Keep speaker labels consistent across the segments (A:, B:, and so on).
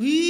A: We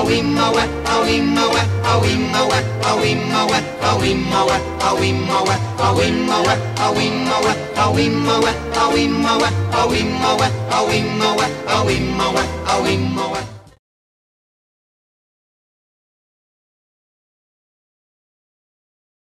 A: awimawe awimawe awimawe awimawe awimawe awimawe awimawe awimawe awimawe awimawe awimawe awimawe awimawe awimawe